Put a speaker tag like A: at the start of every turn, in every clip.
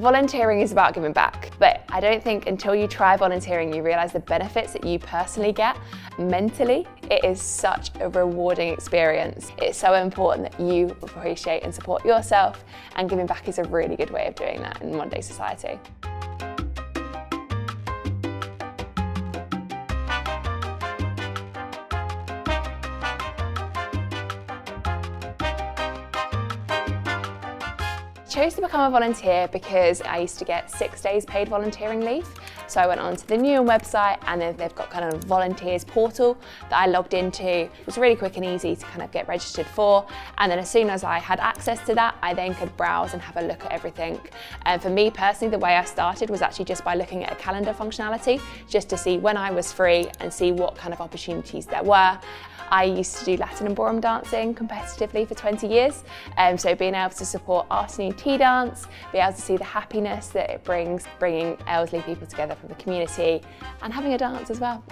A: Volunteering is about giving back, but I don't think until you try volunteering you realise the benefits that you personally get. Mentally, it is such a rewarding experience. It's so important that you appreciate and support yourself, and giving back is a really good way of doing that in modern day society. Chose to become a volunteer because I used to get six days paid volunteering leave. So I went onto the Newham website and then they've got kind of a volunteers portal that I logged into. It was really quick and easy to kind of get registered for. And then as soon as I had access to that, I then could browse and have a look at everything. And for me personally, the way I started was actually just by looking at a calendar functionality, just to see when I was free and see what kind of opportunities there were. I used to do Latin and ballroom dancing competitively for 20 years, um, so being able to support afternoon tea dance, be able to see the happiness that it brings, bringing elderly people together from the community and having a dance as well.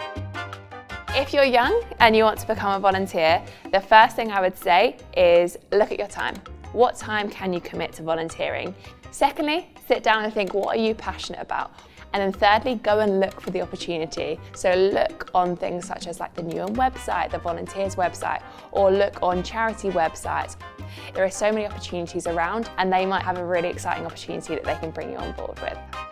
A: If you're young and you want to become a volunteer, the first thing I would say is look at your time. What time can you commit to volunteering? Secondly, sit down and think, what are you passionate about? And then thirdly, go and look for the opportunity. So look on things such as like the Newham website, the volunteers website, or look on charity websites. There are so many opportunities around and they might have a really exciting opportunity that they can bring you on board with.